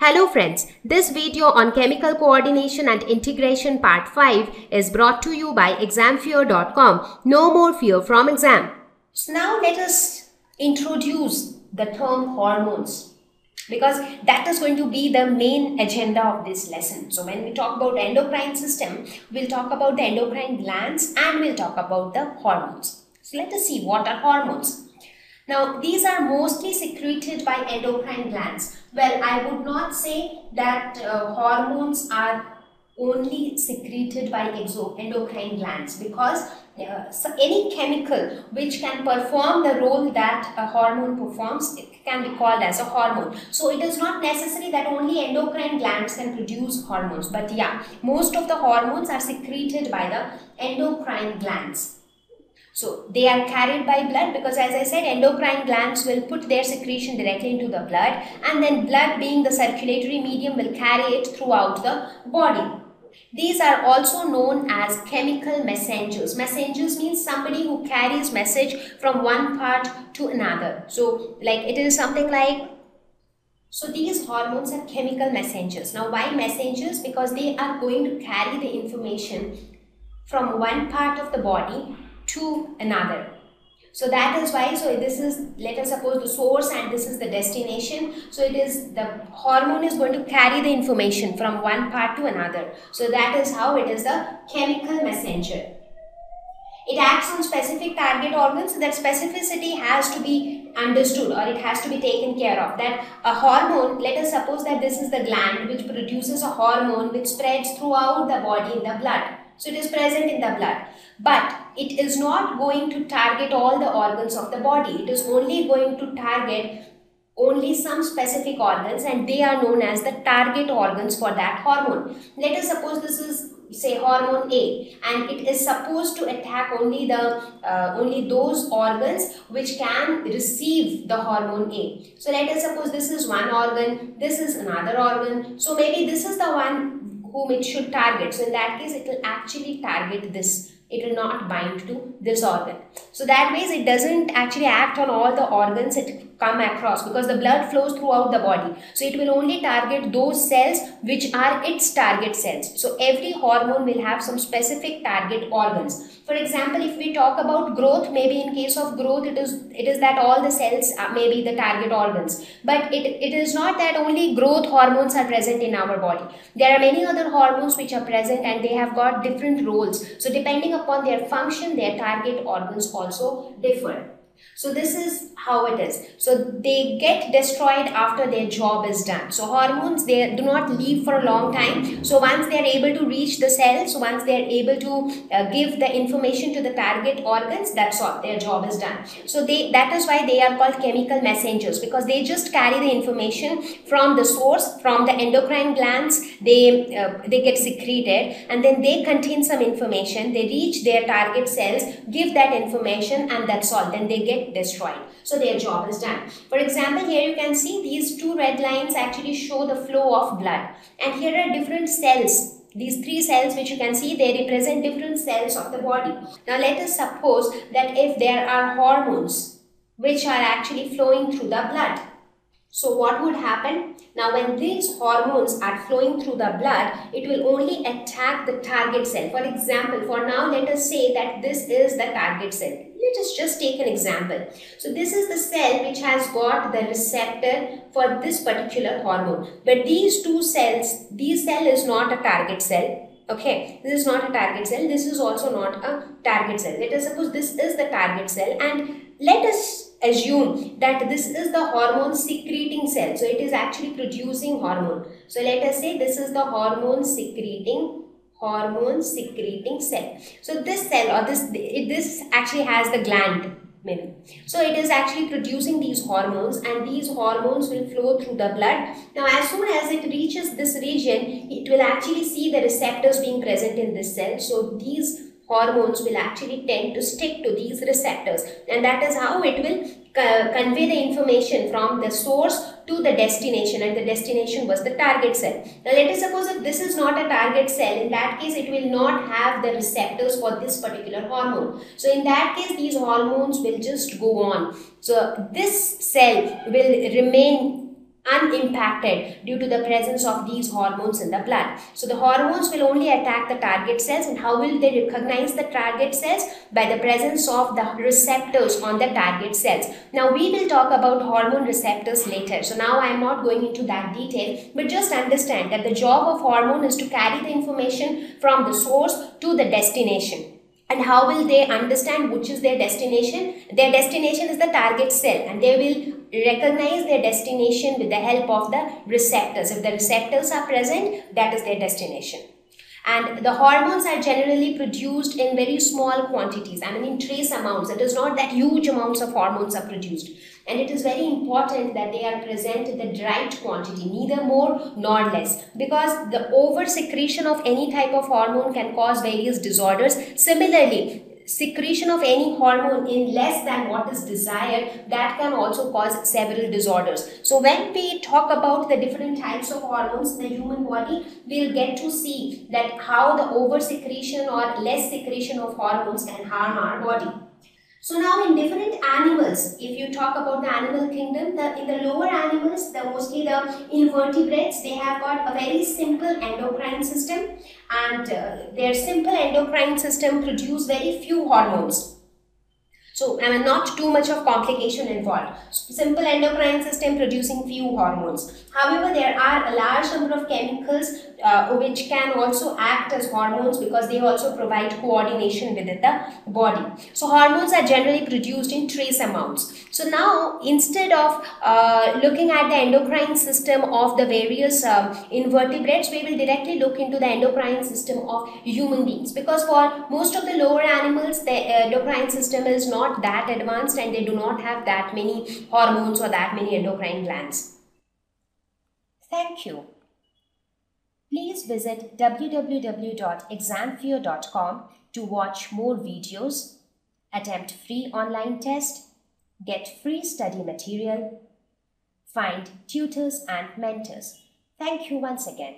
Hello friends, this video on chemical coordination and integration part 5 is brought to you by examfear.com. No more fear from exam. So now let us introduce the term hormones because that is going to be the main agenda of this lesson. So when we talk about endocrine system, we'll talk about the endocrine glands and we'll talk about the hormones. So let us see what are hormones. Now, these are mostly secreted by endocrine glands. Well, I would not say that uh, hormones are only secreted by endocrine glands because uh, so any chemical which can perform the role that a hormone performs it can be called as a hormone so it is not necessary that only endocrine glands can produce hormones but yeah most of the hormones are secreted by the endocrine glands so they are carried by blood because as I said endocrine glands will put their secretion directly into the blood and then blood being the circulatory medium will carry it throughout the body. These are also known as chemical messengers. Messengers means somebody who carries message from one part to another. So like it is something like so these hormones are chemical messengers. Now why messengers? Because they are going to carry the information from one part of the body to another. So that is why, so this is, let us suppose the source and this is the destination. So it is, the hormone is going to carry the information from one part to another. So that is how it is the chemical messenger. It acts on specific target organs. So that specificity has to be understood or it has to be taken care of. That a hormone, let us suppose that this is the gland which produces a hormone which spreads throughout the body in the blood. So it is present in the blood. But it is not going to target all the organs of the body. It is only going to target only some specific organs and they are known as the target organs for that hormone. Let us suppose this is say hormone A and it is supposed to attack only the uh, only those organs which can receive the hormone A. So let us suppose this is one organ, this is another organ. So maybe this is the one whom it should target. So in that case, it will actually target this. It will not bind to this organ. So that means it doesn't actually act on all the organs it come across because the blood flows throughout the body. So it will only target those cells which are its target cells. So every hormone will have some specific target organs. For example, if we talk about growth, maybe in case of growth, it is it is that all the cells are maybe the target organs. But it, it is not that only growth hormones are present in our body. There are many other hormones which are present and they have got different roles. So depending upon their function, their target organs also differ. So this is how it is. So they get destroyed after their job is done. So hormones, they do not leave for a long time. So once they are able to reach the cells, once they are able to uh, give the information to the target organs, that's all, their job is done. So they that is why they are called chemical messengers because they just carry the information from the source, from the endocrine glands, they, uh, they get secreted and then they contain some information, they reach their target cells, give that information and that's all. Then they get destroyed. So their job is done. For example, here you can see these two red lines actually show the flow of blood. And here are different cells these three cells which you can see they represent different cells of the body. Now let us suppose that if there are hormones which are actually flowing through the blood. So what would happen? Now when these hormones are flowing through the blood, it will only attack the target cell. For example, for now let us say that this is the target cell let us just take an example. So this is the cell which has got the receptor for this particular hormone. But these two cells, this cell is not a target cell. Okay, this is not a target cell. This is also not a target cell. Let us suppose this is the target cell and let us assume that this is the hormone secreting cell. So it is actually producing hormone. So let us say this is the hormone secreting hormone secreting cell. So this cell or this, this actually has the gland. So it is actually producing these hormones and these hormones will flow through the blood. Now as soon as it reaches this region, it will actually see the receptors being present in this cell. So these hormones will actually tend to stick to these receptors and that is how it will convey the information from the source to the destination and the destination was the target cell. Now let us suppose if this is not a target cell, in that case it will not have the receptors for this particular hormone. So in that case these hormones will just go on. So this cell will remain unimpacted due to the presence of these hormones in the blood. So the hormones will only attack the target cells and how will they recognize the target cells? By the presence of the receptors on the target cells. Now we will talk about hormone receptors later. So now I am not going into that detail but just understand that the job of hormone is to carry the information from the source to the destination and how will they understand which is their destination their destination is the target cell and they will recognize their destination with the help of the receptors. If the receptors are present that is their destination. And the hormones are generally produced in very small quantities i mean in trace amounts. It is not that huge amounts of hormones are produced. And it is very important that they are present in the right quantity neither more nor less because the over secretion of any type of hormone can cause various disorders. Similarly secretion of any hormone in less than what is desired that can also cause several disorders. So when we talk about the different types of hormones in the human body we'll get to see that how the over secretion or less secretion of hormones can harm our body so now in different animals, if you talk about the animal kingdom, the, in the lower animals, the mostly the invertebrates, they have got a very simple endocrine system and uh, their simple endocrine system produce very few hormones. So, mean, not too much of complication involved. Simple endocrine system producing few hormones. However, there are a large number of chemicals uh, which can also act as hormones because they also provide coordination within the body. So, hormones are generally produced in trace amounts. So, now instead of uh, looking at the endocrine system of the various um, invertebrates, we will directly look into the endocrine system of human beings because for most of the lower animals, the endocrine system is not not that advanced and they do not have that many hormones or that many endocrine glands. Thank you. Please visit www.examfear.com to watch more videos, attempt free online test, get free study material, find tutors and mentors. Thank you once again.